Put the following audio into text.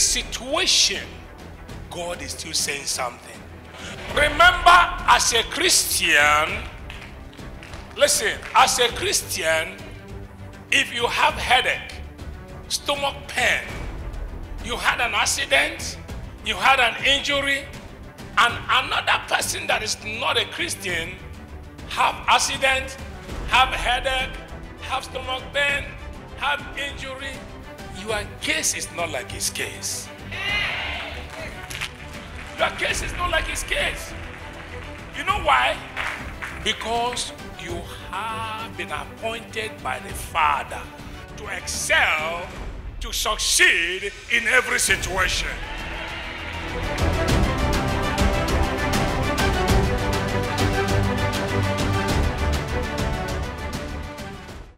situation, God is still saying something. Remember, as a Christian, listen, as a Christian, if you have headache, stomach pain, you had an accident, you had an injury, and another person that is not a Christian have accident, have headache, have stomach pain, have injury, your case is not like his case. Your case is not like his case. You know why? Because you have been appointed by the Father to excel, to succeed in every situation.